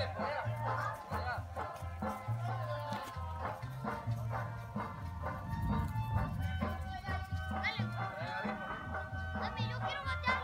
Dale. Dame, yo quiero matar.